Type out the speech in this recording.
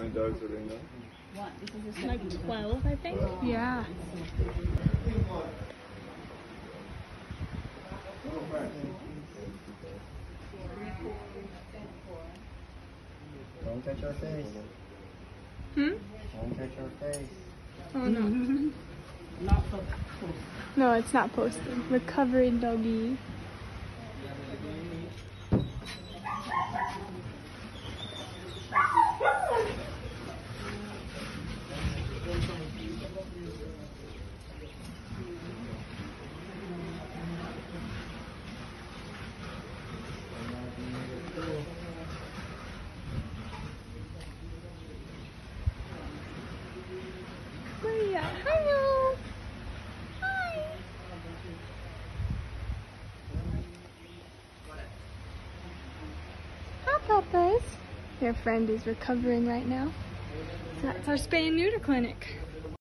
many dogs are in there now? Like 12, I think. Yeah. Don't touch your face. Hmm? Don't touch your face. Oh no. Not for No, it's not posted. Recovering doggy. Hi, Peppers. Your friend is recovering right now. That's our spay and neuter clinic.